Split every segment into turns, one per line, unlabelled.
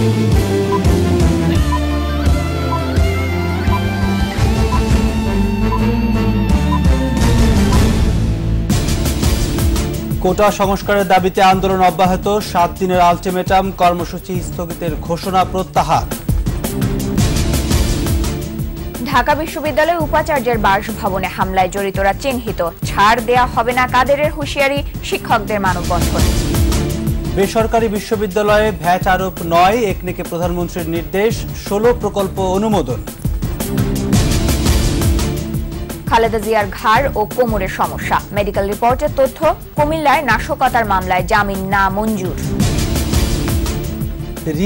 কোটা সংস্কারের দাবিতে আন্দোলন অব্যাহত সাত দিনের আলটিমেটাম কর্মসূচি স্থগিতের ঘোষণা প্রত্যাহার
ঢাকা বিশ্ববিদ্যালয়ের উপাচার্যের বাসভবনে হামলায় জড়িতরা চিহ্নিত ছাড় দেয়া হবে না কাদেরের হুঁশিয়ারি শিক্ষকদের মানববন্ধন
বেসরকারি বিশ্ববিদ্যালয়ে ভ্যাট আরোপ নয় একনিকে প্রধানমন্ত্রীর নির্দেশ ষোলো প্রকল্প অনুমোদন
খালেদা জিয়ার ঘাড় ও কোমরের সমস্যা মেডিকেল রিপোর্টের তথ্য কুমিল্লায় নাশকতার মামলায় জামিন না মঞ্জুর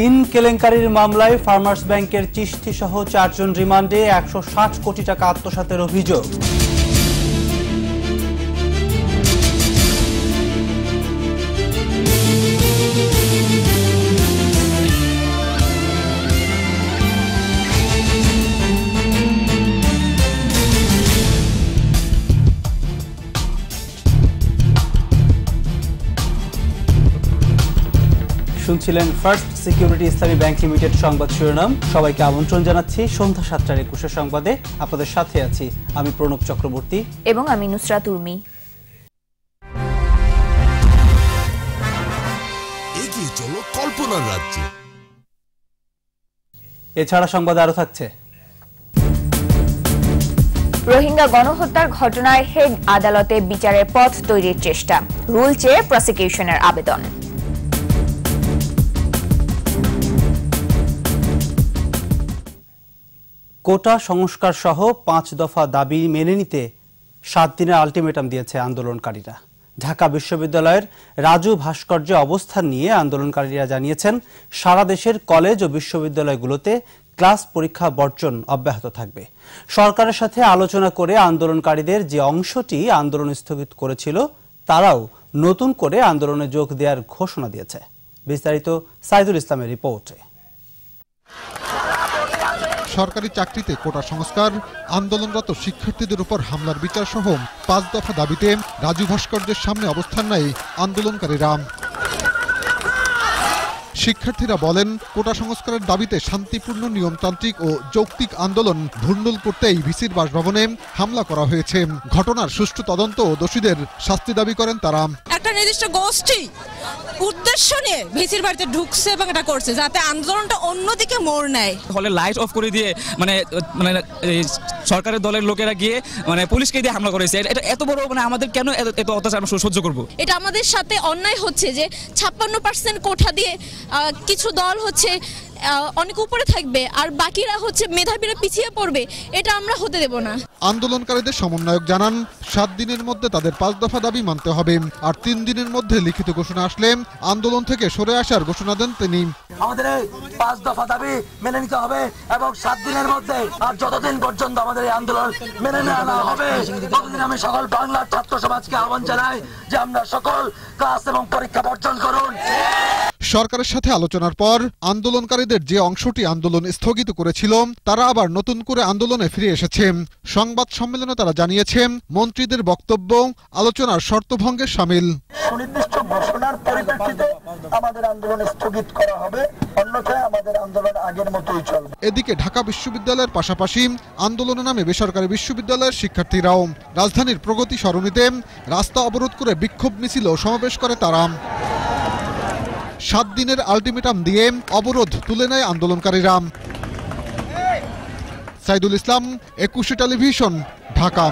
ঋণ কেলেঙ্কারির মামলায় ফার্মার্স ব্যাংকের চিষ্টি সহ চারজন রিমান্ডে একশো কোটি টাকা আত্মসাতের অভিযোগ শুনছিলেন First Security Islami Bank Limited সংবাদ শিরোনাম সবাইকে আমন্ত্রণ জানাচ্ছি সন্ধ্যা সাতটার একুশে সংবাদে আপনাদের সাথে আছি আমি প্রণব চক্রবর্তী
এবং আমি নুসরাত উর্মি
এগিয়ে চলো কল্পনার রাজ্যে এছাড়া সংবাদ আরো থাকছে
রোহিঙ্গা গণহত্যার ঘটনায় হেগ আদালতে বিচারের পথ তৈরির চেষ্টা রুল চেয়ে প্রসিকিউশনের আবেদন
কোটা সংস্কার সহ পাঁচ দফা দাবি মেনে নিতে সাত দিনের আলটিমেটাম দিয়েছে আন্দোলনকারীরা ঢাকা বিশ্ববিদ্যালয়ের রাজু ভাস্কর্যে অবস্থান নিয়ে আন্দোলনকারীরা জানিয়েছেন সারা দেশের কলেজ ও বিশ্ববিদ্যালয়গুলোতে ক্লাস পরীক্ষা বর্জন অব্যাহত থাকবে সরকারের সাথে আলোচনা করে আন্দোলনকারীদের যে অংশটি আন্দোলন স্থগিত করেছিল তারাও নতুন করে আন্দোলনে যোগ দেওয়ার ঘোষণা দিয়েছে বিস্তারিত সাইদুল ইসলামের রিপোর্টে সরকারি চাকরিতে কোটা সংস্কার
আন্দোলনরত শিক্ষার্থীদের উপর হামলার বিচার সহ পাঁচ দফা দাবিতে রাজু ভাস্কর্যের সামনে অবস্থান নেয় আন্দোলনকারীরা শিক্ষার্থীরা বলেন কোটা সংস্কারের দাবিতে শান্তিপূর্ণ নিয়মতান্ত্রিক ও যৌক্তিক আন্দোলন ভুন্ডুল করতেই ভিসির বাসভবনে হামলা করা হয়েছে ঘটনার সুষ্ঠু তদন্ত ও দোষীদের শাস্তি দাবি করেন তারা
একটা নির্দিষ্ট গোষ্ঠী উদ্দেশ্য নিয়ে ভিসির বাড়িতে ঢুকছে এবং এটা করছে যাতে আন্দোলনটা অন্যদিকে মোড় নেয়
হলে লাইট অফ করে দিয়ে মানে মানে সরকারের দলের লোকেরা গিয়ে মানে পুলিশকে দিয়ে হামলা করেছে এটা এত বড় মানে আমাদের কেন এত অত্যাচার আমরা সহ্য করব
এটা আমাদের সাথে অন্যায় হচ্ছে যে ছাপ্পান্ন পার্সেন্ট কোঠা দিয়ে কিছু দল হচ্ছে অনেক উপরে থাকবে আর বাকিরা হচ্ছে মেধাবীরা পিছিয়ে পড়বে এটা আমরা হতে
দেব না
আন্দোলনকারীদের সমন্বয়ক জানান সাত দিনের মধ্যে তাদের পাঁচ দফা দাবি মানতে হবে আর তিন দিনের মধ্যে লিখিত ঘোষণা আসলে আন্দোলন থেকে সরে আসার ঘোষণা দেন তিনি
আমাদের
এই পাঁচ দফা দাবি মেনে নিতে হবে এবং সাত দিনের মধ্যে আর যতদিন পর্যন্ত আমাদের এই
আন্দোলন মেনে নেওয়া হবে ততদিন আমি সকল বাংলার ছাত্র সমাজকে আহ্বান জানাই যে আমরা সকল ক্লাস এবং পরীক্ষা বর্জন করুন
সরকারের সাথে আলোচনার পর আন্দোলনকারী বিদ্রোহীদের যে অংশটি আন্দোলন স্থগিত করেছিল তারা আবার নতুন করে আন্দোলনে ফিরে এসেছে সংবাদ সম্মেলনে তারা জানিয়েছে মন্ত্রীদের বক্তব্য আলোচনার শর্তভঙ্গে সামিল
সুনির্দিষ্ট ঘোষণার পরিপ্রেক্ষিতে আমাদের আন্দোলন স্থগিত করা হবে অন্যথায়
আমাদের আন্দোলন আগের মতোই চলবে এদিকে ঢাকা বিশ্ববিদ্যালয়ের পাশাপাশি আন্দোলন নামে বেসরকারি বিশ্ববিদ্যালয়ের শিক্ষার্থীরাও রাজধানীর প্রগতি সরণিতে রাস্তা অবরোধ করে বিক্ষোভ মিছিল ও সমাবেশ করে তারা সাত দিনের আলটিমেটাম দিয়ে অবরোধ তুলে নেয় আন্দোলনকারীরা সাইদুল ইসলাম একুশে টেলিভিশন ঢাকা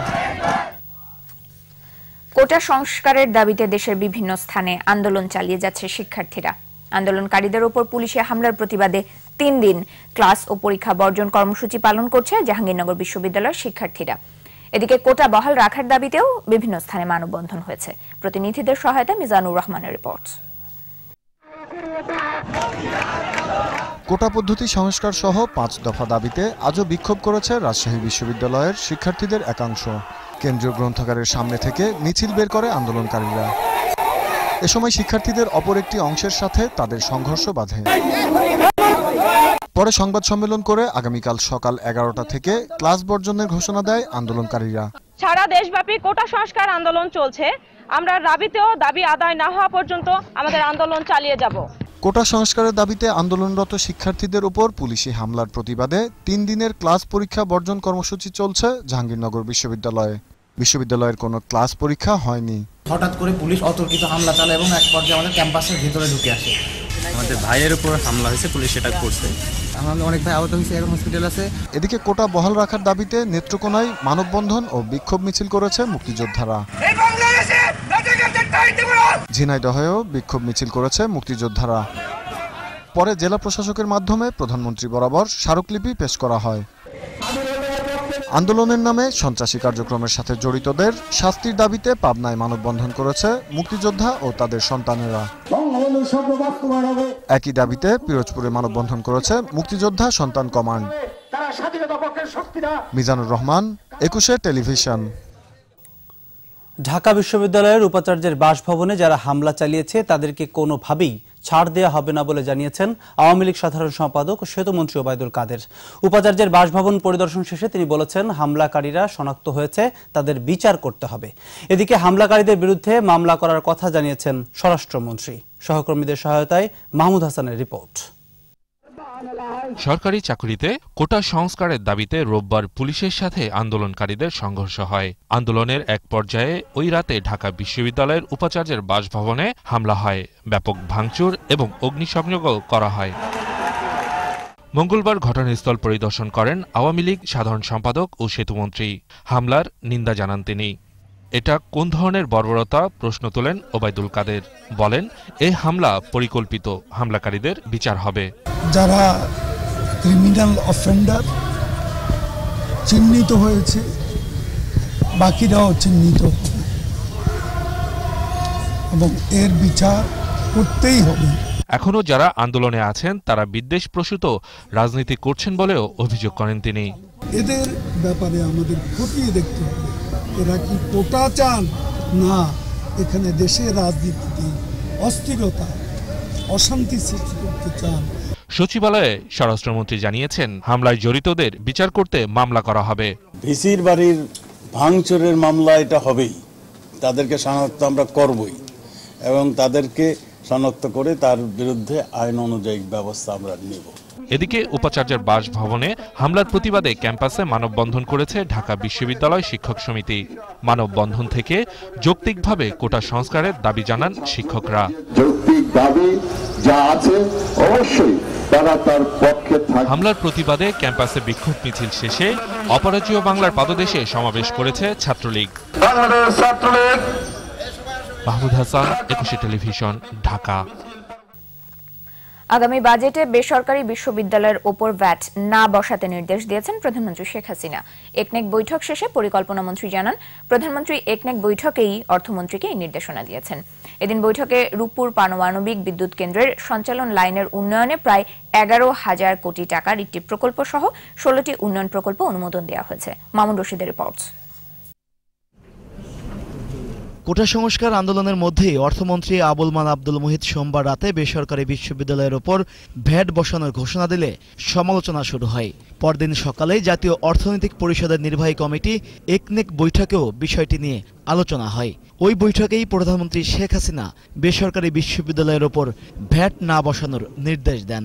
কোটা সংস্কারের দাবিতে দেশের বিভিন্ন স্থানে আন্দোলন চালিয়ে যাচ্ছে শিক্ষার্থীরা আন্দোলনকারীদের ওপর পুলিশে হামলার প্রতিবাদে তিন দিন ক্লাস ও পরীক্ষা বর্জন কর্মসূচি পালন করছে জাহাঙ্গীরনগর বিশ্ববিদ্যালয়ের শিক্ষার্থীরা এদিকে কোটা বহাল রাখার দাবিতেও বিভিন্ন স্থানে মানববন্ধন হয়েছে প্রতিনিধিদের সহায়তা মিজানুর রহমানের রিপোর্ট
কোটা পদ্ধতি সংস্কার সহ পাঁচ দফা দাবিতে আজও বিক্ষোভ করেছে রাজশাহী বিশ্ববিদ্যালয়ের শিক্ষার্থীদের একাংশ কেন্দ্রীয় গ্রন্থাগারের সামনে থেকে মিছিল বের করে আন্দোলনকারীরা এ সময় শিক্ষার্থীদের অপর একটি অংশের সাথে তাদের সংঘর্ষ বাধে পরে সংবাদ সম্মেলন করে আগামীকাল সকাল এগারোটা থেকে ক্লাস বর্জনের ঘোষণা দেয় আন্দোলনকারীরা
সারা দেশব্যাপী কোটা সংস্কার আন্দোলন চলছে আমরা রাবিতেও
দাবি আদায় না হওয়া পর্যন্ত আমাদের আন্দোলন চালিয়ে যাব
কোটা সংস্কারের দাবিতে আন্দোলনরত শিক্ষার্থীদের উপর পুলিশি হামলার প্রতিবাদে তিন দিনের ক্লাস পরীক্ষা বর্জন কর্মসূচি চলছে জাহাঙ্গীরনগর বিশ্ববিদ্যালয়ে বিশ্ববিদ্যালয়ের কোনো ক্লাস পরীক্ষা হয়নি
হঠাৎ করে পুলিশ
অতর্কিত হামলা চালায় এবং এক পর্যায়ে আমাদের ক্যাম্পাসের ভিতরে ঢুকে আসে
আমাদের ভাইয়ের উপর হামলা হয়েছে পুলিশ সেটা করছে
আমাদের অনেক ভাই আহত হয়েছে এখন হসপিটাল আছে এদিকে কোটা বহাল রাখার দাবিতে নেত্রকোনায় মানববন্ধন ও বিক্ষোভ মিছিল করেছে মুক্তিযোদ্ধারা ঝিনাইদহেও বিক্ষোভ মিছিল করেছে মুক্তিযোদ্ধারা পরে জেলা প্রশাসকের মাধ্যমে প্রধানমন্ত্রী বরাবর স্মারকলিপি পেশ করা হয় আন্দোলনের নামে সন্ত্রাসী কার্যক্রমের সাথে জড়িতদের শাস্তির দাবিতে পাবনায় মানববন্ধন করেছে মুক্তিযোদ্ধা ও তাদের সন্তানেরা একই দাবিতে পিরোজপুরে মানববন্ধন করেছে মুক্তিযোদ্ধা সন্তান কমান্ড মিজানুর রহমান একুশে টেলিভিশন
ঢাকা বিশ্ববিদ্যালয়ের উপাচার্যের বাসভবনে যারা হামলা চালিয়েছে তাদেরকে কোনোভাবেই ছাড় দেওয়া হবে না বলে জানিয়েছেন আওয়ামী লীগ সাধারণ সম্পাদক ও সেতুমন্ত্রী ওবায়দুল কাদের উপাচার্যের বাসভবন পরিদর্শন শেষে তিনি বলেছেন হামলাকারীরা শনাক্ত হয়েছে তাদের বিচার করতে হবে এদিকে হামলাকারীদের বিরুদ্ধে মামলা করার কথা জানিয়েছেন স্বরাষ্ট্রমন্ত্রী সহকর্মীদের সহায়তায় মাহমুদ হাসানের রিপোর্ট
সরকারি চাকরিতে কোটা সংস্কারের দাবিতে রোববার পুলিশের সাথে আন্দোলনকারীদের সংঘর্ষ হয় আন্দোলনের এক পর্যায়ে ওই রাতে ঢাকা বিশ্ববিদ্যালয়ের উপাচার্যের বাসভবনে হামলা হয় ব্যাপক ভাঙচুর এবং অগ্নিসংযোগ করা হয় মঙ্গলবার ঘটনাস্থল পরিদর্শন করেন আওয়ামী লীগ সাধারণ সম্পাদক ও সেতুমন্ত্রী হামলার নিন্দা জানান তিনি এটা কোন ধরনের বর্বরতা প্রশ্ন তোলেন ওবায়দুল কাদের বলেন এই হামলা পরিকল্পিত হামলাকারীদের বিচার হবে
যারা ক্রিমিনাল অফেন্ডার চিহ্নিত হয়েছে বাকিরাও চিহ্নিত এবং এর বিচার করতেই হবে
এখনও যারা আন্দোলনে আছেন তারা বিদ্বেষ প্রসূত রাজনীতি করছেন বলেও অভিযোগ করেন তিনি
এদের ব্যাপারে আমাদের খতিয়ে দেখতে হবে এরা কি কোটা চান না এখানে দেশের রাজনীতিতে অস্থিরতা অশান্তি সৃষ্টি করতে চান
সচিবালয়ে স্বরাষ্ট্রমন্ত্রী জানিয়েছেন হামলায় জড়িতদের বিচার করতে মামলা করা হবে
ভিসির বাড়ির ভাঙচুরের মামলা এটা হবেই তাদেরকে শনাক্ত আমরা করবই এবং তাদেরকে শনাক্ত করে তার বিরুদ্ধে আইন অনুযায়ী ব্যবস্থা আমরা নেব
এদিকে উপাচার্যের বাসভবনে হামলার প্রতিবাদে ক্যাম্পাসে মানববন্ধন করেছে ঢাকা বিশ্ববিদ্যালয় শিক্ষক সমিতি মানববন্ধন থেকে যৌক্তিকভাবে কোটা সংস্কারের দাবি জানান শিক্ষকরা যৌক্তিক
দাবি যা আছে অবশ্যই তারা
তার পক্ষে হামলার প্রতিবাদে ক্যাম্পাসে বিক্ষোভ মিছিল শেষে অপরাজীয় বাংলার পাদদেশে সমাবেশ করেছে ছাত্রলীগ
বাংলাদেশ ছাত্রলীগ
মাহমুদ হাসান একুশে টেলিভিশন ঢাকা
আগামী বাজেটে বেসরকারি বিশ্ববিদ্যালয়ের ওপর ভ্যাট না বসাতে নির্দেশ দিয়েছেন প্রধানমন্ত্রী শেখ হাসিনা একনেক বৈঠক শেষে পরিকল্পনা মন্ত্রী জানান প্রধানমন্ত্রী একনেক বৈঠকেই অর্থমন্ত্রীকে এই নির্দেশনা দিয়েছেন এদিন বৈঠকে রূপপুর পারমাণবিক বিদ্যুৎ কেন্দ্রের সঞ্চালন লাইনের উন্নয়নে প্রায় এগারো হাজার কোটি টাকার একটি প্রকল্প সহ ষোলোটি উন্নয়ন প্রকল্প অনুমোদন দেওয়া হয়েছে মামুন রশিদের রিপোর্টস
কোটা সংস্কার আন্দোলনের মধ্যে অর্থমন্ত্রী আবুল মান আব্দুল মুহিত সোমবার রাতে বেসরকারি বিশ্ববিদ্যালয়ের ওপর ভ্যাট বসানোর ঘোষণা দিলে সমালোচনা শুরু হয় পরদিন সকালে জাতীয় অর্থনৈতিক পরিষদের নির্বাহী কমিটি একনেক বৈঠকেও বিষয়টি নিয়ে আলোচনা হয় ওই বৈঠকেই প্রধানমন্ত্রী শেখ হাসিনা বেসরকারি বিশ্ববিদ্যালয়ের ওপর ভ্যাট না বসানোর নির্দেশ দেন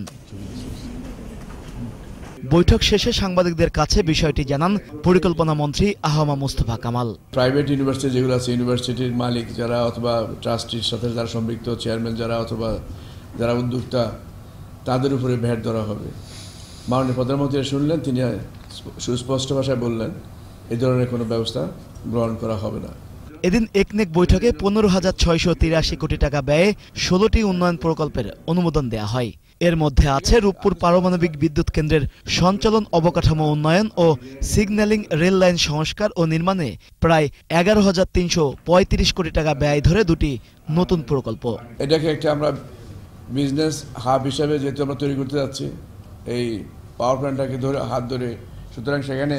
বৈঠক শেষে সাংবাদিকদের কাছে বিষয়টি জানান পরিকল্পনা মন্ত্রী আহমা মুস্তফা কামাল প্রাইভেট ইউনিভার্সিটি যেগুলো আছে ইউনিভার্সিটির মালিক যারা অথবা ট্রাস্টির সাথে যারা সম্পৃক্ত চেয়ারম্যান যারা অথবা যারা উদ্যোক্তা তাদের উপরে ভ্যাট ধরা হবে মাননীয় প্রধানমন্ত্রী শুনলেন তিনি সুস্পষ্ট ভাষায় বললেন এ ধরনের কোনো ব্যবস্থা গ্রহণ করা হবে না এদিন একনেক বৈঠকে পনেরো হাজার ছয়শো তিরাশি কোটি টাকা ব্যয়ে ষোলোটি উন্নয়ন প্রকল্পের অনুমোদন দেয়া হয় এর মধ্যে আছে রূপপুর পারমাণবিক বিদ্যুৎ কেন্দ্রের সঞ্চালন অবকাঠামো উন্নয়ন ও সিগন্যালিং রেল লাইন সংস্কার ও নির্মাণে প্রায় এগারো হাজার তিনশো পঁয়ত্রিশ কোটি টাকা ব্যয় ধরে দুটি নতুন প্রকল্প এটাকে একটা আমরা বিজনেস হাব হিসাবে যেহেতু আমরা তৈরি করতে যাচ্ছি এই পাওয়ার প্ল্যান্টটাকে ধরে হাত ধরে সুতরাং সেখানে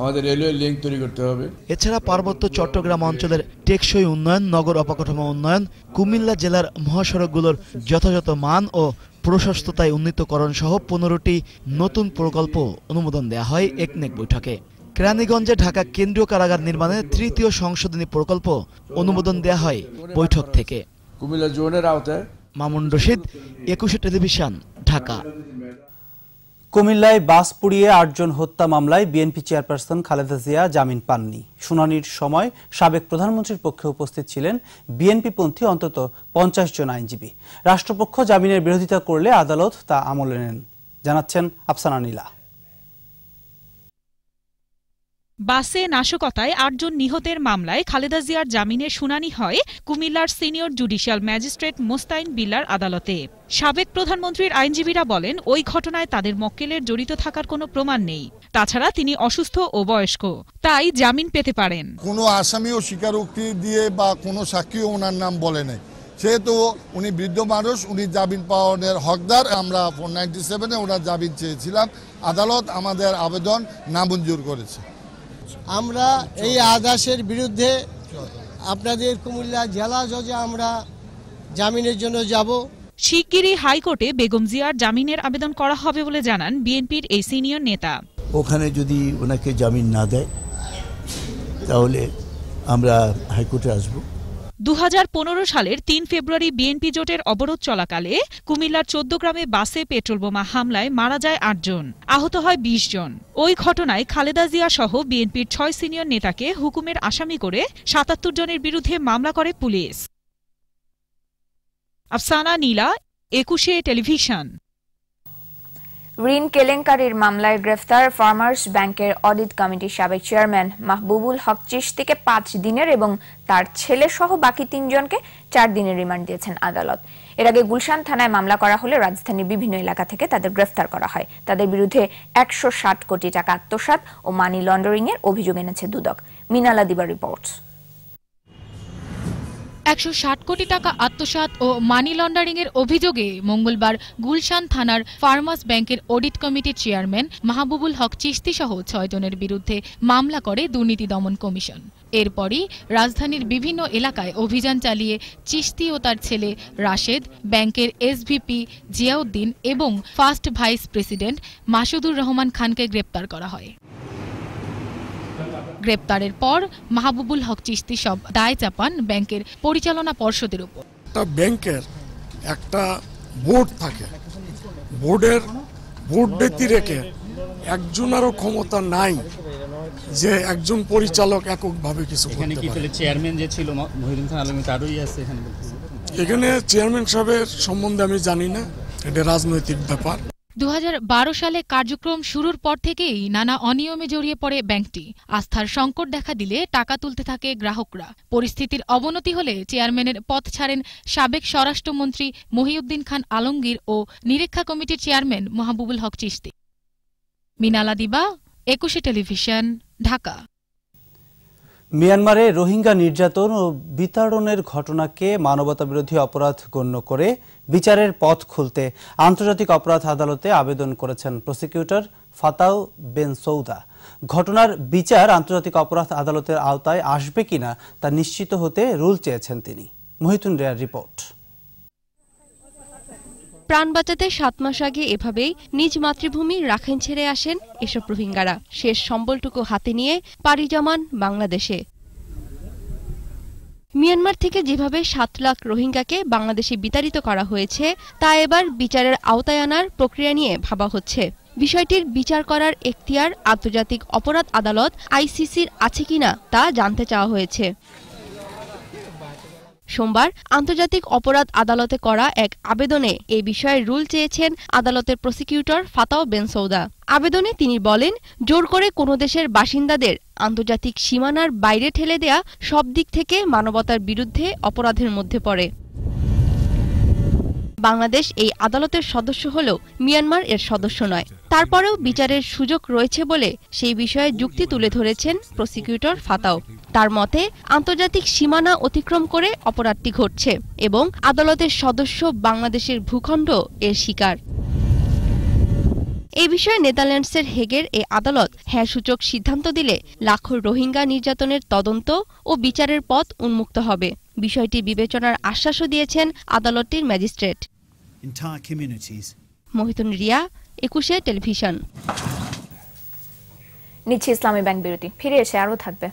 আমাদের রেলওয়ে লিঙ্ক তৈরি করতে হবে এছাড়া পার্বত্য চট্টগ্রাম অঞ্চলের টেকসই উন্নয়ন নগর অবকাঠামো উন্নয়ন কুমিল্লা জেলার মহাসড়কগুলোর যথাযথ মান ও প্রশস্ততায় উন্নীতকরণ সহ পনেরোটি নতুন প্রকল্প অনুমোদন দেয়া হয় একনেক বৈঠকে কেরানীগঞ্জে ঢাকা কেন্দ্রীয় কারাগার নির্মাণে তৃতীয় সংশোধনী প্রকল্প অনুমোদন দেয়া হয় বৈঠক থেকে কুমিল্লা জোনের আওতায় মামুন রশিদ একুশে টেলিভিশন ঢাকা
কুমিল্লায় বাস পুড়িয়ে আটজন হত্যা মামলায় বিএনপি চেয়ারপারসন খালেদা জিয়া জামিন পাননি শুনানির সময় সাবেক প্রধানমন্ত্রীর পক্ষে উপস্থিত ছিলেন বিএনপিপন্থী অন্তত পঞ্চাশ জন আইনজীবী রাষ্ট্রপক্ষ জামিনের বিরোধিতা করলে আদালত তা আমলে নেন জানাচ্ছেন আফসানা নীলা
বাসে নাশকতায় আটজন নিহতের মামলায় খালেদা জিয়ার জামিনের শুনানি হয় কুমিল্লার সিনিয়র জুডিশিয়াল ম্যাজিস্ট্রেট মোস্তাইন বিল্লার আদালতে সাবেক প্রধানমন্ত্রীর আইনজীবীরা বলেন ওই ঘটনায় তাদের মক্কেলের জড়িত থাকার কোনো প্রমাণ নেই তাছাড়া তিনি অসুস্থ ও বয়স্ক তাই জামিন পেতে পারেন
কোনো আসামি ও স্বীকারোক্তি দিয়ে বা কোনো সাক্ষী ওনার নাম বলে নেই সেহেতু উনি বৃদ্ধ মানুষ উনি জামিন পাওয়ার হকদার আমরা ফোর নাইনটি সেভেনে ওনার জামিন চেয়েছিলাম আদালত আমাদের আবেদন নামঞ্জুর করেছে আমরা এই আদাসের বিরুদ্ধে আপনাদের কুমিল্লা জেলা জজে আমরা
জামিনের জন্য যাব শিগগিরই হাইকোর্টে বেগম জিয়ার জামিনের আবেদন করা হবে বলে জানান বিএনপির এই সিনিয়র নেতা
ওখানে যদি ওনাকে জামিন না দেয় তাহলে আমরা হাইকোর্টে আসবো
দু সালের তিন ফেব্রুয়ারি বিএনপি জোটের অবরোধ চলাকালে কুমিল্লার চোদ্দ গ্রামে বাসে পেট্রোল বোমা হামলায় মারা যায় আটজন আহত হয় ২০ জন ওই ঘটনায় খালেদা জিয়া সহ বিএনপির ছয় সিনিয়র নেতাকে হুকুমের আসামি করে সাতাত্তর জনের বিরুদ্ধে মামলা করে পুলিশ আফসানা নীলা একুশে টেলিভিশন
ঋণ কেলেঙ্কারির মামলায় গ্রেফতার ফার্মার্স ব্যাংকের অডিট কমিটির সাবেক চেয়ারম্যান মাহবুবুল হক চিস্তিকে পাঁচ দিনের এবং তার ছেলে সহ বাকি তিনজনকে চার দিনের রিমান্ড দিয়েছেন আদালত এর আগে গুলশান থানায় মামলা করা হলে রাজধানীর বিভিন্ন এলাকা থেকে তাদের গ্রেফতার করা হয় তাদের বিরুদ্ধে একশো কোটি টাকা আত্মসাত ও মানি লন্ডারিংয়ের অভিযোগ এনেছে দুদক মিনালা দিবার রিপোর্টস
একশো কোটি টাকা আত্মসাত ও মানি লন্ডারিংয়ের অভিযোগে মঙ্গলবার গুলশান থানার ফার্মাস ব্যাংকের অডিট কমিটির চেয়ারম্যান মাহবুবুল হক চিস্তি সহ ছয়জনের বিরুদ্ধে মামলা করে দুর্নীতি দমন কমিশন এরপরই রাজধানীর বিভিন্ন এলাকায় অভিযান চালিয়ে চিস্তি ও তার ছেলে রাশেদ ব্যাংকের এসভিপি জিয়াউদ্দিন এবং first vice president Masudur Rahman খানকে গ্রেপ্তার করা হয় গ্রেপ্তারের পর মাহবুবুল হক চিস্তি সব দায় চাপান ব্যাংকের পরিচালনা পর্ষদের উপর
একটা ব্যাংকের একটা বোর্ড থাকে বোর্ডের বোর্ড ব্যক্তি রেখে আরও ক্ষমতা নাই যে একজন পরিচালক এককভাবে কিছু কি চেয়ারম্যান যে ছিল তারই আছে এখানে এখানে চেয়ারম্যান সাহেবের সম্বন্ধে আমি জানি না এটা রাজনৈতিক ব্যাপার দু
সালে কার্যক্রম শুরুর পর থেকেই নানা অনিয়মে জড়িয়ে পড়ে ব্যাংকটি আস্থার সংকট দেখা দিলে টাকা তুলতে থাকে গ্রাহকরা পরিস্থিতির অবনতি হলে চেয়ারম্যানের পথ ছাড়েন সাবেক স্বরাষ্ট্রমন্ত্রী মহিউদ্দিন খান আলমগীর ও নিরীক্ষা কমিটির চেয়ারম্যান মাহবুবুল হক চিস্তি মিনালা দিবা একুশে টেলিভিশন ঢাকা
মিয়ানমারে রোহিঙ্গা নির্যাতন ও বিতাড়নের ঘটনাকে মানবতাবিরোধী অপরাধ গণ্য করে বিচারের পথ খুলতে আন্তর্জাতিক অপরাধ আদালতে আবেদন করেছেন প্রসিকিউটর ফাতাউ বেন সৌদা ঘটনার বিচার আন্তর্জাতিক অপরাধ আদালতের আওতায় আসবে কিনা তা নিশ্চিত হতে রুল চেয়েছেন তিনি মহিতুন রেয়ার রিপোর্ট
প্রাণ বাঁচাতে সাত মাস আগে এভাবেই নিজ মাতৃভূমি রাখেন ছেড়ে আসেন এসব রোহিঙ্গারা শেষ সম্বলটুকু হাতে নিয়ে পাড়ি জমান বাংলাদেশে মিয়ানমার থেকে যেভাবে সাত লাখ রোহিঙ্গাকে বাংলাদেশে বিতাড়িত করা হয়েছে তা এবার বিচারের আওতায় আনার প্রক্রিয়া নিয়ে ভাবা হচ্ছে বিষয়টির বিচার করার এখতিয়ার আন্তর্জাতিক অপরাধ আদালত আইসিসির আছে কিনা তা জানতে চাওয়া হয়েছে সোমবার আন্তর্জাতিক অপরাধ আদালতে করা এক আবেদনে এ বিষয়ে রুল চেয়েছেন আদালতের প্রসিকিউটর ফাতাও বেনসৌদা আবেদনে তিনি বলেন জোর করে কোনো দেশের বাসিন্দাদের আন্তর্জাতিক সীমানার বাইরে ঠেলে দেয়া সব দিক থেকে মানবতার বিরুদ্ধে অপরাধের মধ্যে পড়ে বাংলাদেশ এই আদালতের সদস্য হলেও মিয়ানমার এর সদস্য নয় তারপরেও বিচারের সুযোগ রয়েছে বলে সেই বিষয়ে যুক্তি তুলে ধরেছেন প্রসিকিউটর ফাতাও তার মতে আন্তর্জাতিক সীমানা অতিক্রম করে অপরাধটি ঘটছে এবং আদালতের সদস্য বাংলাদেশের ভূখণ্ড এর শিকার এই বিষয়ে নেদারল্যান্ডসের হেগের এই আদালত হ্যাঁ সূচক সিদ্ধান্ত দিলে লাখো রোহিঙ্গা নির্যাতনের তদন্ত ও বিচারের পথ উন্মুক্ত হবে বিষয়টি বিবেচনার আশ্বাসও দিয়েছেন আদালতটির magistrate
entire communities.
Mohitun Riya Ekushey television নিচ্ছে ইসলামী ব্যাংক বিরতি ফিরে এসে
আরও থাকবে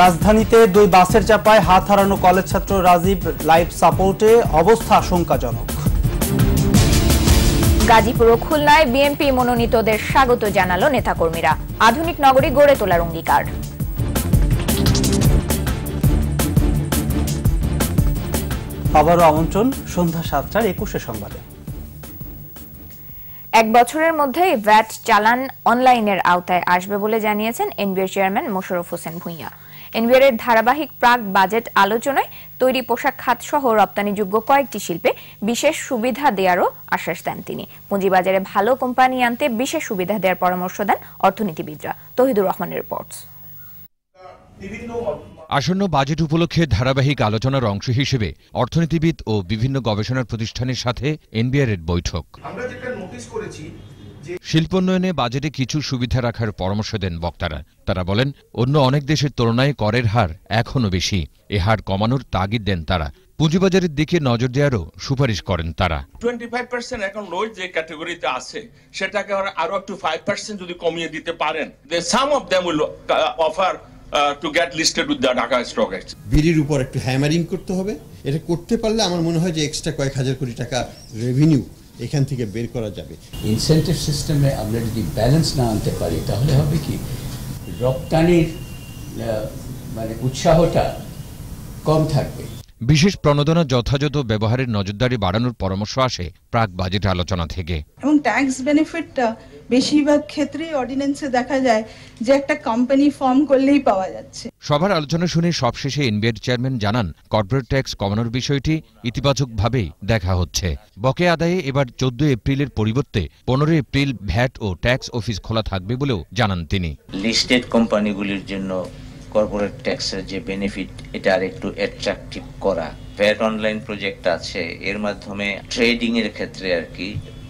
রাজধানীতে দুই বাসের চাপায় হাত হারানো কলেজ ছাত্র রাজীব লাইফ সাপোর্টে অবস্থা আশঙ্কাজনক
গাজীপুর ও খুলনায় বিএনপি মনোনীতদের স্বাগত জানালো নেতাকর্মীরা আধুনিক নগরী গড়ে তোলার অঙ্গীকার
আবারও আমন্ত্রণ সন্ধ্যা সাতটার একুশে সংবাদে
এক বছরের মধ্যে ভ্যাট চালান অনলাইনের আওতায় আসবে বলে জানিয়েছেন NBR chairman Mosharraf Hossain Bhuiyan NBR এর ধারাবাহিক প্রাক বাজেট আলোচনায় তৈরি পোশাক খাত সহ রপ্তানিযোগ্য কয়েকটি শিল্পে বিশেষ সুবিধা দেওয়ারও আশ্বাস দেন তিনি পুঁজিবাজারে ভালো কোম্পানি আনতে বিশেষ সুবিধা দেওয়ার পরামর্শ দেন অর্থনীতিবিদরা তহিদুর রহমানের রিপোর্টস
আসন্ন বাজেট উপলক্ষে ধারাবাহিক আলোচনার অংশ হিসেবে অর্থনীতিবিদ ও বিভিন্ন গবেষণার প্রতিষ্ঠানের সাথে এনবিআর এর বৈঠক শিল্পোন্নয়নে বাজেটে কিছু সুবিধা রাখার পরামর্শ দেন বক্তারা তারা বলেন অন্য অনেক দেশের তুলনায় করের হার এখনও বেশি এ হার কমানোর তাগিদ দেন তারা পুঁজিবাজারের দিকে নজর দেওয়ারও সুপারিশ করেন তারা
টোয়েন্টি ফাইভ পার্সেন্ট এখন লোই যে ক্যাটাগরিতে আছে সেটাকে আরো একটু ফাইভ পার্সেন্ট যদি কমিয়ে দিতে পারেন some of them will offer to get listed with the Dhaka stock exchange
বিডির উপর একটু হ্যামারিং করতে হবে এটা করতে পারলে আমার মনে হয় যে এক্সট্রা কয়েক হাজার কোটি টাকা রেভিনিউ
এখান থেকে বের করা যাবে ইনসেন্টিভ সিস্টেমে আমরা যদি ব্যালেন্স না আনতে পারি তাহলে হবে কি রপ্তানির মানে উৎসাহটা
কম থাকবে বিশেষ প্রণোদনা যথাযথ ব্যবহারের নজরদারি বাড়ানোর পরামর্শ আসে প্রাক বাজেট আলোচনা থেকে
এবং ট্যাক্স বেনিফিটটা বেশিরভাগ ক্ষেত্রেই অর্ডিন্যান্সে দেখা যায় যে একটা কোম্পানি ফর্ম করলেই পাওয়া যাচ্ছে
সভার আলোচনা শুনে সবশেষে এনবিআর চেয়ারম্যান জানান কর্পোরেট ট্যাক্স কমানোর বিষয়টি ইতিবাচকভাবেই দেখা হচ্ছে বকে আদায়ে এবার চোদ্দ এপ্রিলের পরিবর্তে পনেরো এপ্রিল ভ্যাট ও ট্যাক্স অফিস খোলা থাকবে বলেও জানান তিনি
লিস্টেড কোম্পানিগুলির জন্য কর্পোরেট ট্যাক্সের যে বেনিফিট এটা আর একটু অ্যাট্রাকটিভ করা ফ্যাট অনলাইন প্রজেক্ট আছে এর মাধ্যমে ট্রেডিং এর ক্ষেত্রে আর কি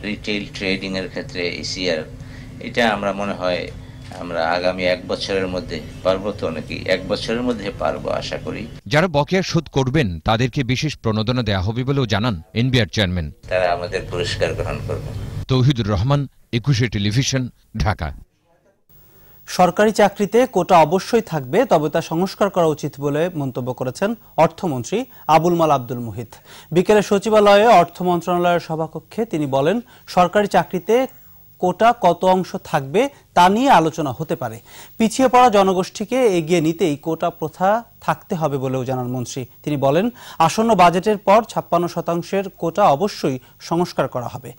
রিটেল ট্রেডিংয়ের ক্ষেত্রে এসিআর এটা আমরা মনে হয় আমরা আগামী এক বছরের মধ্যে পারবো তো নাকি এক বছরের মধ্যে পারবো আশা করি
যারা বকেয়া শোধ করবেন তাদেরকে বিশেষ প্রণোদনা দেওয়া হবে বলেও জানান এনবিআর চেয়ারম্যান
তারা আমাদের পুরস্কার গ্রহণ করবেন
তৌহিদুর রহমান একুশে টেলিভিশন ঢাকা
সরকারি চাকরিতে কোটা অবশ্যই থাকবে তবে তা সংস্কার করা উচিত বলে মন্তব্য করেছেন অর্থমন্ত্রী আবুল মাল আব্দুল মুহিত বিকেলে সচিবালয়ে অর্থ মন্ত্রণালয়ের সভাকক্ষে তিনি বলেন সরকারি চাকরিতে কোটা কত অংশ থাকবে তা নিয়ে আলোচনা হতে পারে পিছিয়ে পড়া জনগোষ্ঠীকে এগিয়ে নিতেই কোটা প্রথা থাকতে হবে বলেও জানান মন্ত্রী তিনি বলেন আসন্ন বাজেটের পর ছাপ্পান্ন শতাংশের কোটা অবশ্যই সংস্কার করা হবে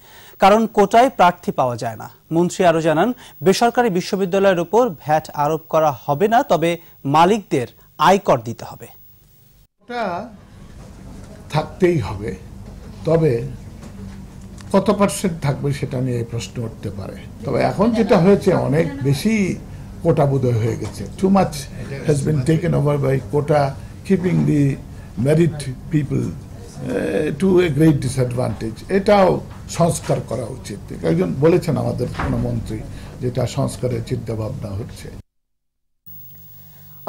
কারণ কোটায় প্রার্থী পাওয়া যায় না মন্ত্রী আরও জানান বেসরকারি বিশ্ববিদ্যালয়ের উপর ভ্যাট আরোপ করা হবে না তবে মালিকদের আয়কর দিতে হবে কোটা থাকতেই হবে তবে
কত পার্সেন্ট থাকবে সেটা নিয়ে প্রশ্ন উঠতে পারে তবে এখন যেটা হয়েছে অনেক বেশি কোটা বোধহয় হয়ে গেছে too much has been taken over by quota keeping the married people to a great disadvantage এটাও সংস্কার করা উচিত একজন বলেছেন আমাদের কোনো মন্ত্রী যেটা সংস্কারের চিন্তাভাবনা হচ্ছে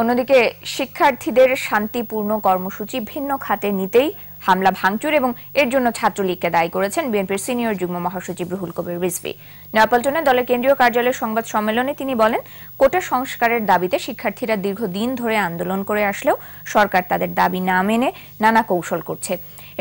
অন্যদিকে শিক্ষার্থীদের শান্তিপূর্ণ কর্মসূচি ভিন্ন খাতে নিতেই হামলা ভাঙচুর এবং এর জন্য ছাত্রলীগকে দায়ী করেছেন বিএনপির সিনিয়র যুগ্ম মহাসচিব রুহুল কবির রিজভি নয়াপল্টনে দলের কেন্দ্রীয় কার্যালয়ের সংবাদ সম্মেলনে তিনি বলেন কোটা সংস্কারের দাবিতে শিক্ষার্থীরা দীর্ঘদিন ধরে আন্দোলন করে আসলেও সরকার তাদের দাবি না মেনে নানা কৌশল করছে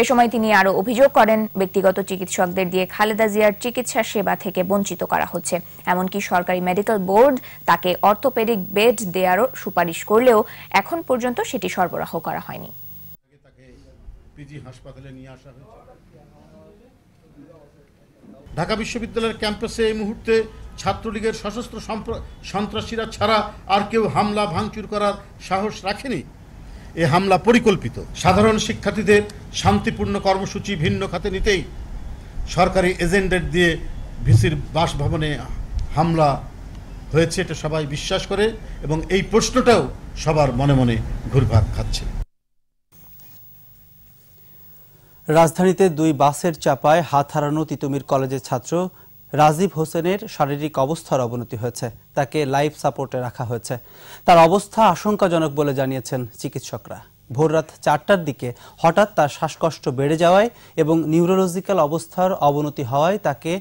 এ সময় তিনি আরও অভিযোগ করেন ব্যক্তিগত চিকিৎসকদের দিয়ে খালেদা জিয়ার চিকিৎসা সেবা থেকে বঞ্চিত করা হচ্ছে এমনকি সরকারি মেডিকেল বোর্ড তাকে অর্থোপেডিক বেড দেওয়ারও সুপারিশ করলেও এখন পর্যন্ত সেটি সরবরাহ করা হয়নি
ঢাকা বিশ্ববিদ্যালয়ের ক্যাম্পাসে এই মুহূর্তে ছাত্রলীগের সশস্ত্র সন্ত্রাসীরা ছাড়া আর কেউ হামলা ভাঙচুর করার সাহস রাখেনি এ হামলা পরিকল্পিত সাধারণ শিক্ষার্থীদের শান্তিপূর্ণ কর্মসূচি ভিন্ন খাতে নিতেই সরকারি এজেন্ডের দিয়ে ভিসির বাসভবনে হামলা হয়েছে এটা
সবাই বিশ্বাস করে এবং এই প্রশ্নটাও সবার মনে মনে ঘুরভাগ খাচ্ছে রাজধানীতে দুই বাসের চাপায় হাত হারানো তিতুমির কলেজের ছাত্র রাজীব হোসেনের শারীরিক অবস্থার অবনতি হয়েছে তাকে লাইফ সাপোর্টে রাখা হয়েছে তার অবস্থা আশঙ্কাজনক বলে জানিয়েছেন চিকিৎসকরা ভোররাত চারটার দিকে হঠাৎ তার শ্বাসকষ্ট বেড়ে যাওয়ায় এবং নিউরোলজিক্যাল অবস্থার অবনতি হওয়ায় তাকে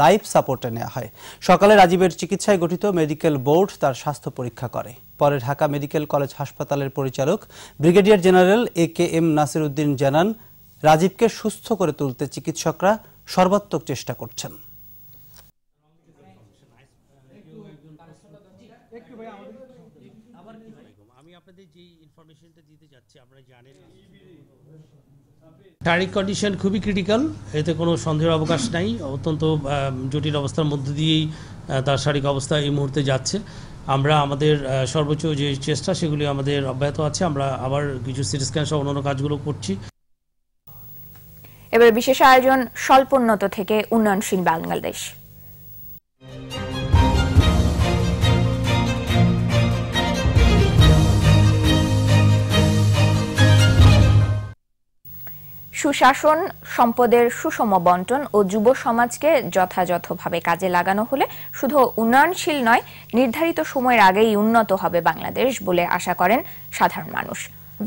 লাইফ সাপোর্টে নেওয়া হয় সকালে রাজীবের চিকিৎসায় গঠিত মেডিকেল বোর্ড তার স্বাস্থ্য পরীক্ষা করে পরে ঢাকা মেডিকেল কলেজ হাসপাতালের পরিচালক brigadier general A K M Nasir Uddin জানান রাজীবকে সুস্থ করে তুলতে চিকিৎসকরা সর্বাত্মক চেষ্টা করছেন শারীরিক কন্ডিশন খুবই ক্রিটিক্যাল এতে কোনো সন্দেহের অবকাশ নাই অত্যন্ত জটিল অবস্থার মধ্যে দিয়েই তার শারীরিক অবস্থা এই মুহূর্তে যাচ্ছে আমরা আমাদের সর্বোচ্চ যে চেষ্টা সেগুলি আমাদের অব্যাহত আছে আমরা আবার কিছু সিটি স্ক্যান সহ অন্যান্য কাজগুলো করছি
এবার বিশেষ আয়োজন স্বল্পোন্নত থেকে উন্নয়নশীল বাংলাদেশ সুশাসন সম্পদের সুষম বন্টন ও যুব সমাজকে যথাযথভাবে কাজে লাগানো হলে শুধু উন্নয়নশীল নয় নির্ধারিত সময়ের আগেই উন্নত হবে বাংলাদেশ বলে আশা করেন সাধারণ মানুষ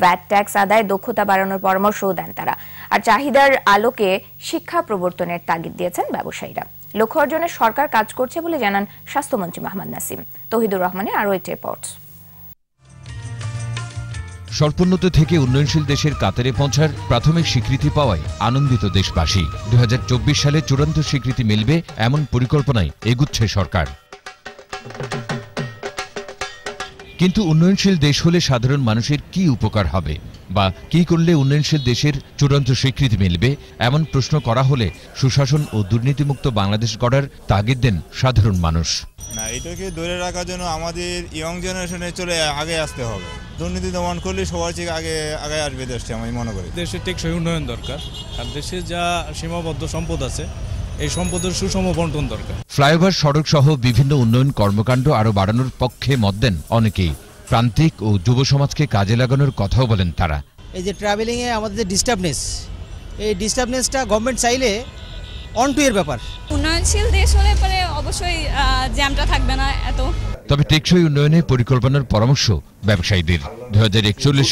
ভ্যাট ট্যাক্স আদায় দক্ষতা বাড়ানোর পরামর্শও দেন তারা আর চাহিদার আলোকে শিক্ষা প্রবর্তনের তাগিদ দিয়েছেন ব্যবসায়ীরা লক্ষ্য অর্জনে সরকার কাজ করছে বলে জানান স্বাস্থ্যমন্ত্রী মাহমুদ নাসিম তহিদুর রহমানের আরও একটি রিপোর্টস
স্বল্পোন্নত থেকে উন্নয়নশীল দেশের কাতারে পৌঁছার প্রাথমিক স্বীকৃতি পাওয়ায় আনন্দিত দেশবাসী দু সালে চূড়ান্ত স্বীকৃতি মিলবে এমন পরিকল্পনায় এগুচ্ছে সরকার কিন্তু উন্নয়নশীল দেশ হলে সাধারণ মানুষের কি উপকার হবে বা কি করলে উন্নয়নশীল দেশের চূড়ান্ত স্বীকৃতি মিলবে এমন প্রশ্ন করা হলে সুশাসন ও দুর্নীতিমুক্ত বাংলাদেশ গড়ার তাগিদ দেন সাধারণ মানুষ
এটাকে ধরে রাখার জন্য আমাদের ইয়ং জেনারেশনে চলে আগে আসতে হবে দুর্নীতি দমন করলে সবার চেয়ে আগে আগে আসবে দেশটি আমি মনে করি
দেশের টেকসই উন্নয়ন দরকার আর দেশে যা সীমাবদ্ধ সম্পদ আছে এই সম্পদের সুষম বন্টন দরকার
ফ্লাইওভার সড়ক সহ বিভিন্ন উন্নয়ন কর্মকাণ্ড আরও বাড়ানোর পক্ষে মত দেন অনেকেই প্রান্তিক ও যুব সমাজকে কাজে লাগানোর কথাও বলেন তারা
এই যে ট্রাভেলিংয়ে আমাদের যে ডিস্টার্বনেস এই ডিস্টার্বনেসটা গভর্নমেন্ট চাইলে
অন ব্যাপার
উন্নয়নশীল দেশ হলে পরে অবশ্যই জ্যামটা থাকবে না এত
তবে টেকসই উন্নয়নে পরিকল্পনার পরামর্শ ব্যবসায়ীদের দু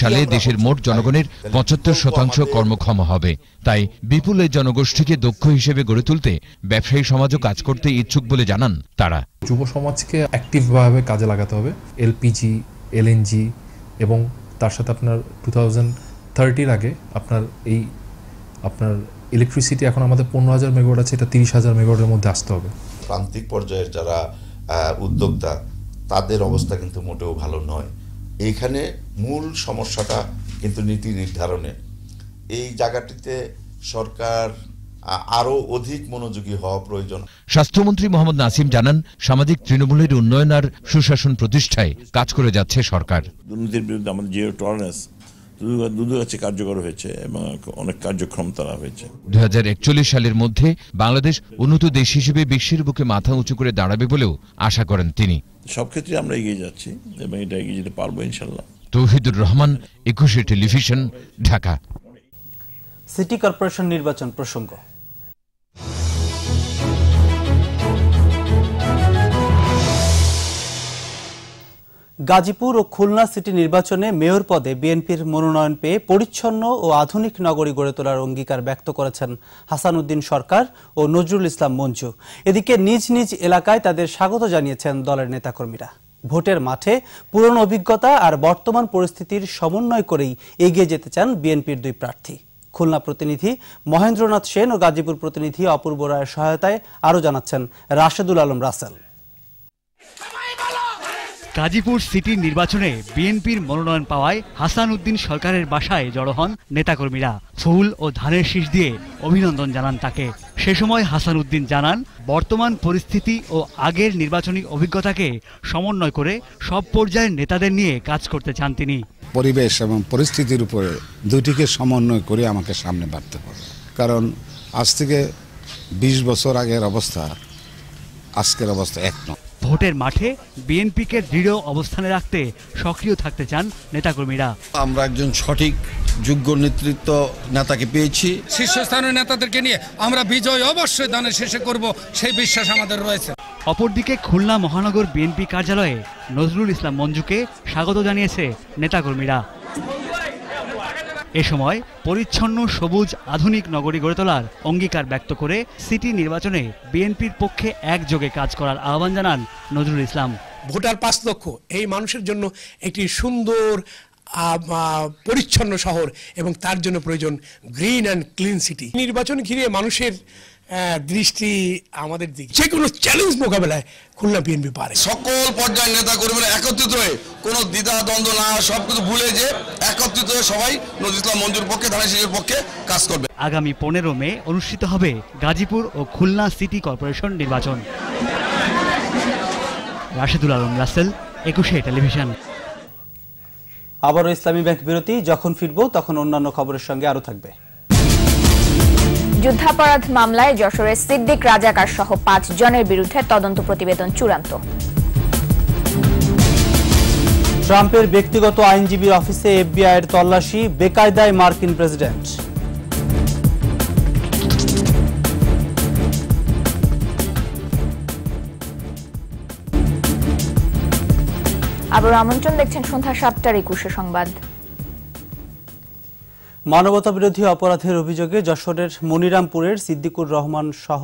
সালে দেশের মোট জনগণের পঁচাত্তর শতাংশ কর্মক্ষম হবে তাই বিপুল এই জনগোষ্ঠীকে দক্ষ হিসেবে গড়ে তুলতে ব্যবসায়ী সমাজও কাজ করতে ইচ্ছুক বলে জানান তারা
যুব সমাজকে অ্যাক্টিভভাবে কাজে লাগাতে হবে এলপিজি এলএনজি এবং তার সাথে আপনার টু থাউজেন্ড থার্টির আগে আপনার এই আপনার ইলেকট্রিসিটি এখন আমাদের পনেরো হাজার মেগাওয়াট আছে এটা তিরিশ হাজার মেগাওয়াটের মধ্যে আসতে হবে
প্রান্তিক পর্যায়ের যারা উদ্যোক্তা তাদের অবস্থা কিন্তু মোটেও ভালো নয় এইখানে মূল সমস্যাটা কিন্তু নীতি নির্ধারণে এই জায়গাটিতে সরকার আরও অধিক মনোযোগী হওয়া প্রয়োজন
স্বাস্থ্যমন্ত্রী মোহাম্মদ নাসিম জানান সামাজিক তৃণমূলের উন্নয়ন আর সুশাসন প্রতিষ্ঠায় কাজ করে যাচ্ছে সরকার দুর্নীতির বিরুদ্ধে আমাদের জিরো টলারেন্স দুদুগাছি কার্যকর হয়েছে এবং অনেক কার্যক্রম তারা হয়েছে দু সালের মধ্যে বাংলাদেশ উন্নত দেশ হিসেবে বিশ্বের বুকে মাথা উঁচু করে দাঁড়াবে বলেও আশা করেন তিনি সব
ক্ষেত্রে
আমরা এগিয়ে যাচ্ছি এবং এটা এগিয়ে যেতে পারবো ইনশাল্লাহ
তৌহিদুর রহমান একুশে টেলিভিশন ঢাকা
সিটি কর্পোরেশন নির্বাচন প্রসঙ্গ গাজীপুর ও খুলনা সিটি নির্বাচনে মেয়র পদে বিএনপির মনোনয়ন পেয়ে পরিচ্ছন্ন ও আধুনিক নগরী গড়ে তোলার অঙ্গীকার ব্যক্ত করেছেন হাসান উদ্দিন সরকার ও নজরুল ইসলাম মঞ্জু এদিকে নিজ নিজ এলাকায় তাদের স্বাগত জানিয়েছেন দলের নেতাকর্মীরা ভোটের মাঠে পুরনো অভিজ্ঞতা আর বর্তমান পরিস্থিতির সমন্বয় করেই এগিয়ে যেতে চান বিএনপির দুই প্রার্থী খুলনা প্রতিনিধি মহেন্দ্রনাথ সেন ও গাজীপুর প্রতিনিধি অপূর্ব রায়ের সহায়তায় আরও জানাচ্ছেন রাশেদুল আলম রাসেল
গাজীপুর সিটি নির্বাচনে বিএনপির মনোনয়ন পাওয়ায় হাসান উদ্দিন সরকারের বাসায় জড়ো হন নেতাকর্মীরা ফুল ও ধানের শীষ দিয়ে অভিনন্দন জানান তাকে সে সময় হাসান উদ্দিন জানান বর্তমান পরিস্থিতি ও আগের নির্বাচনী অভিজ্ঞতাকে সমন্বয় করে সব পর্যায়ের নেতাদের নিয়ে কাজ করতে চান তিনি
পরিবেশ এবং পরিস্থিতির উপরে দুটিকে সমন্বয় করে আমাকে সামনে বাড়তে হবে কারণ আজ থেকে বিশ বছর আগের অবস্থা আজকের অবস্থা এক নয়
ভোটের মাঠে বিএনপিকে দৃঢ় অবস্থানে রাখতে সক্রিয় থাকতে চান নেতাকর্মীরা আমরা একজন সঠিক যোগ্য নেতৃত্ব নেতাকে পেয়েছি
শীর্ষস্থানীয় নেতাদেরকে নিয়ে আমরা বিজয় অবশ্যই দানের শেষে করব সেই বিশ্বাস আমাদের রয়েছে
অপরদিকে খুলনা মহানগর বিএনপি কার্যালয়ে নজরুল ইসলাম মঞ্জুকে স্বাগত জানিয়েছে নেতাকর্মীরা এ সময় পরিচ্ছন্ন সবুজ আধুনিক নগরী গড়ে তোলার অঙ্গীকার ব্যক্ত করে সিটি নির্বাচনে বিএনপির পক্ষে একযোগে কাজ করার আহ্বান জানান নজরুল ইসলাম ভোটার পাঁচ লক্ষ এই মানুষের জন্য একটি সুন্দর পরিচ্ছন্ন শহর
এবং তার জন্য প্রয়োজন গ্রিন অ্যান্ড ক্লিন সিটি নির্বাচন ঘিরে মানুষের হ্যাঁ, দৃষ্টি আমাদের দিকে যে কোনো চ্যালেঞ্জ মোকাবেলায় খুলনা বিএনপি পারে সকল পর্যায়ের নেতা কর্মীরা একত্রিত হয়ে কোনো দ্বিধা দ্বন্দ্ব না সব কিছু ভুলে যে একত্রিত হয়ে সবাই
নজরুল ইসলাম মঞ্জুর পক্ষে ধানের পক্ষে কাজ করবে আগামী পনেরো মে অনুষ্ঠিত হবে গাজীপুর ও খুলনা সিটি কর্পোরেশন নির্বাচন রাশেদুল আলম রাসেল
একুশে টেলিভিশন আবারও ইসলামী ব্যাংক বিরতি যখন ফিরব তখন অন্যান্য খবরের সঙ্গে আরও থাকবে
যুদ্ধাপরাধ মামলায় যশোরের সিদ্দিক রাজাকার সহ পাঁচ জনের বিরুদ্ধে তদন্ত প্রতিবেদন চূড়ান্ত
ট্রাম্পের ব্যক্তিগত আইনজীবীর অফিসে এফবিআই এর তল্লাশি বেকায়দায় মার্কিন প্রেসিডেন্ট
আবার আমন্ত্রণ দেখছেন সন্ধ্যা সাতটার একুশে সংবাদ
মানবতাবিরোধী অপরাধের অভিযোগে যশোরের মনিরামপুরের সিদ্দিকুর রহমান সহ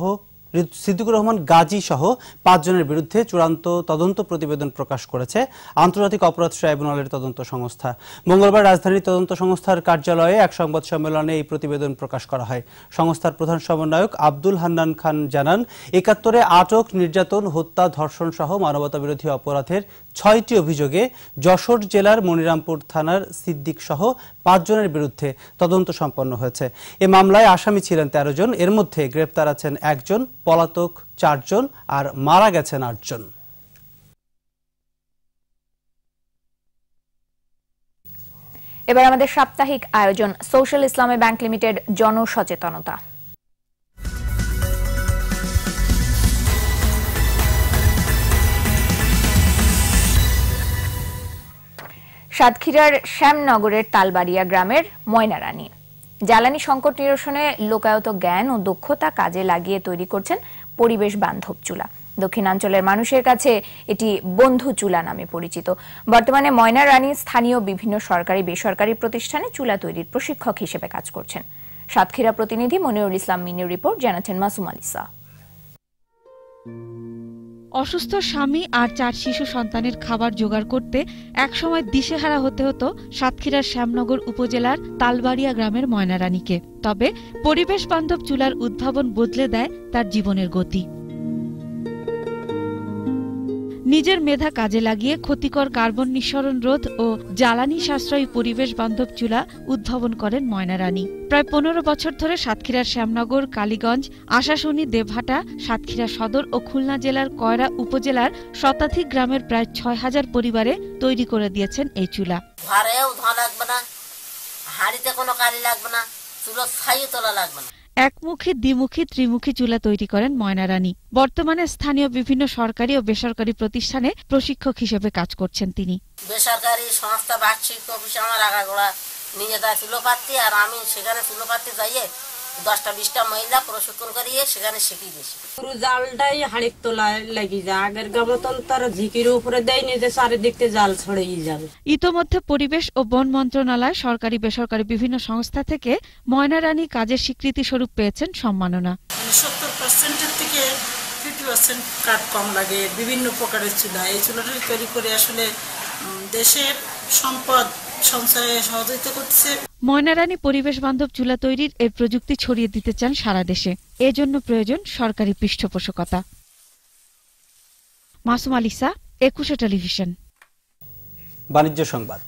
সিদ্দিকুর রহমান গাজী সহ পাঁচজনের বিরুদ্ধে চূড়ান্ত তদন্ত প্রতিবেদন প্রকাশ করেছে আন্তর্জাতিক অপরাধ ট্রাইব্যুনালের তদন্ত সংস্থা মঙ্গলবার রাজধানীর তদন্ত সংস্থার কার্যালয়ে এক সংবাদ সম্মেলনে এই প্রতিবেদন প্রকাশ করা হয় সংস্থার প্রধান সমন্বয়ক আব্দুল হান্নান খান জানান একাত্তরে আটক নির্যাতন হত্যা ধর্ষণ সহ মানবতাবিরোধী অপরাধের ছয়টি অভিযোগে যশোর জেলার মনিরামপুর থানার সিদ্দিক সহ পাঁচজনের বিরুদ্ধে তদন্ত সম্পন্ন হয়েছে এ মামলায় আসামি ছিলেন তেরো জন এর মধ্যে গ্রেপ্তার আছেন একজন পলাতক চারজন আর মারা গেছেন আটজন
এবার আমাদের সাপ্তাহিক আয়োজন সোশ্যাল ইসলামী ব্যাংক লিমিটেড জনসচেতনতা সাতক্ষীরার শ্যামনগরের তালবাড়িয়া গ্রামের ময়না রানী জ্বালানি সংকট নিরসনে লোকায়ত জ্ঞান ও দক্ষতা কাজে লাগিয়ে তৈরি করছেন পরিবেশ বান্ধব চুলা দক্ষিণাঞ্চলের মানুষের কাছে এটি বন্ধু চুলা নামে পরিচিত বর্তমানে ময়না রানী স্থানীয় বিভিন্ন সরকারি বেসরকারি প্রতিষ্ঠানে চুলা তৈরির প্রশিক্ষক হিসেবে কাজ করছেন সাতক্ষীরা প্রতিনিধি মনিরুল ইসলাম মিনির রিপোর্ট জানাচ্ছেন মাসুম আলিসা
অসুস্থ স্বামী আর চার শিশু সন্তানের খাবার জোগাড় করতে একসময় দিশেহারা হতে হতো সাতক্ষীরার শ্যামনগর উপজেলার তালবাড়িয়া গ্রামের ময়নারানীকে তবে পরিবেশ বান্ধব চুলার উদ্ভাবন বদলে দেয় তার জীবনের গতি নিজের মেধা কাজে লাগিয়ে ক্ষতিকর কার্বন নিঃসরণ রোধ ও জ্বালানি সাশ্রয়ী পরিবেশ বান্ধব চুলা উদ্ভাবন করেন ময়না রানী প্রায় পনেরো বছর ধরে সাতক্ষীরার শ্যামনগর কালীগঞ্জ আশাশুনি দেবহাটা সাতক্ষীরা সদর ও খুলনা জেলার কয়রা উপজেলার শতাধিক গ্রামের প্রায় ছয় হাজার পরিবারে তৈরি করে দিয়েছেন এই চুলা
ঘরেও ধোঁয়া লাগবে না হাড়িতে কোনো কালি লাগবে না চুলো ছাইও তোলা লাগবে না
একমুখী দ্বিমুখী ত্রিমুখী চুলা তৈরি করেন ময়না রানী বর্তমানে স্থানীয় বিভিন্ন সরকারি ও বেসরকারি প্রতিষ্ঠানে প্রশিক্ষক হিসেবে কাজ করছেন তিনি
বেসরকারি সংস্থা বার্ষিক অফিসে আমার আগাগোড়া নিজে যায় তুলোপাত্তি আর আমি সেখানে তুলোপাত্তি যাইয়ে দশটা বিশটা মহিলা প্রশিক্ষণ করিয়ে সেখানে শিখে গেছে
পুরো জালটাই তোলায় লেগে যায় আগের গাবতন ঝিকির উপরে চারিদিকতে জাল ছড়িয়ে যাবে ইতোমধ্যে পরিবেশ ও বন মন্ত্রণালয় সরকারি বেসরকারি বিভিন্ন সংস্থা থেকে ময়না কাজের স্বীকৃতি স্বরূপ পেয়েছেন সম্মাননা
সত্তর পার্সেন্টের থেকে ফিফটি পার্সেন্ট কাঠ কম লাগে বিভিন্ন প্রকারের চুলা এই চুলাটা তৈরি
করে আসলে দেশের সম্পদ সংসারে সহযোগিতা করতেছে ময়নারানী পরিবেশ বান্ধব চুলা তৈরির এর প্রযুক্তি ছড়িয়ে দিতে চান সারা দেশে এজন্য প্রয়োজন সরকারি পৃষ্ঠপোষকতা মাসুম আলিসা একুশে টেলিভিশন
বাণিজ্য সংবাদ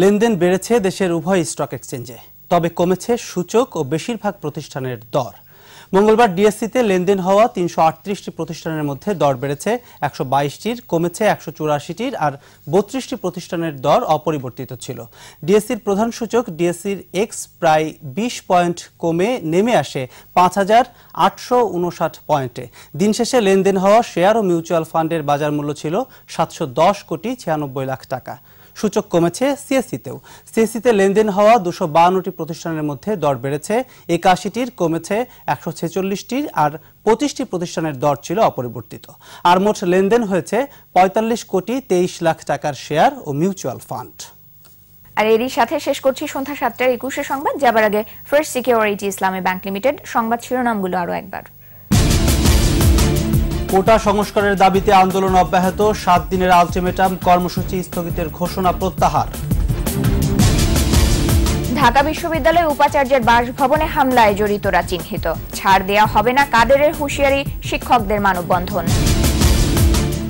লেনদেন বেড়েছে দেশের উভয় স্টক এক্সচেঞ্জে তবে কমেছে সূচক ও বেশিরভাগ প্রতিষ্ঠানের দর মঙ্গলবার ডিএসসিতে লেনদেন হওয়া তিনশো আটত্রিশটি প্রতিষ্ঠানের মধ্যে দর বেড়েছে একশো বাইশটির কমেছে একশো চুরাশিটির আর বত্রিশটি প্রতিষ্ঠানের দর অপরিবর্তিত ছিল ডিএসসির প্রধান সূচক ডিএসসির এক্স প্রায় বিশ পয়েন্ট কমে নেমে আসে পাঁচ হাজার আটশো পয়েন্টে দিন শেষে লেনদেন হওয়া শেয়ার ও মিউচুয়াল ফান্ডের বাজার মূল্য ছিল সাতশো দশ কোটি ছিয়ানব্বই লাখ টাকা সূচক কমেছে সিএসসিতেও সিএসসিতে লেনদেন হওয়া দুশো বাহান্নটি প্রতিষ্ঠানের মধ্যে দর বেড়েছে একাশিটির কমেছে একশো ছেচল্লিশটির আর পঁচিশটি প্রতিষ্ঠানের দর ছিল অপরিবর্তিত আর মোট লেনদেন হয়েছে পঁয়তাল্লিশ কোটি তেইশ লাখ টাকার শেয়ার ও মিউচুয়াল ফান্ড
আর এরই সাথে শেষ করছি সন্ধ্যা সাতটার একুশে সংবাদ যাবার আগে First Security Islami Bank Limited সংবাদ শিরোনামগুলো আরও একবার
কোটা সংস্কারের দাবিতে আন্দোলন অব্যাহত সাত দিনের আলটিমেটাম কর্মসূচি স্থগিতের ঘোষণা প্রত্যাহার
ঢাকা বিশ্ববিদ্যালয়ে উপাচার্যের বাসভবনে হামলায় জড়িতরা চিহ্নিত ছাড় দেয়া হবে না কাদেরের হুঁশিয়ারি শিক্ষকদের মানববন্ধন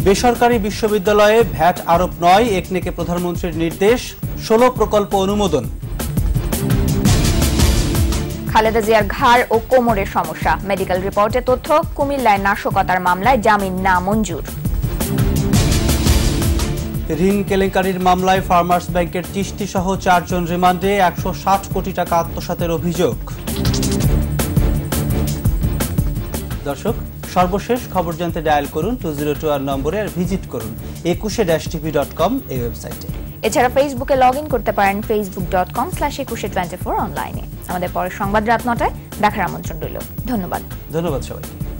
বেসরকারি বিশ্ববিদ্যালয়ে ভ্যাট আরোপ নয় একনেকে প্রধানমন্ত্রীর নির্দেশ ষোলো প্রকল্প অনুমোদন খালেদা
জিয়ার ঘাড় ও কোমরের সমস্যা মেডিকেল রিপোর্টে তথ্য কুমিল্লায় নাশকতার মামলায় জামিন না মঞ্জুর
ঋণ কেলেঙ্কারির মামলায় ফার্মার্স ব্যাংকের তিষ্টি সহ চারজন রিমান্ডে একশো কোটি টাকা আত্মসাতের অভিযোগ দর্শক সর্বশেষ খবর জানতে ডায়াল করুন টু জিরো টু আর নম্বরে আর ভিজিট করুন একুশে ড্যাশ টিভি ডট কম এই ওয়েবসাইটে এছাড়া
ফেসবুকে লগ ইন করতে পারেন Facebook dot com slash Ekushey twenty four অনলাইনে আমাদের পরের সংবাদ রাত নটায় দেখার আমন্ত্রণ রইল ধন্যবাদ
ধন্যবাদ সবাই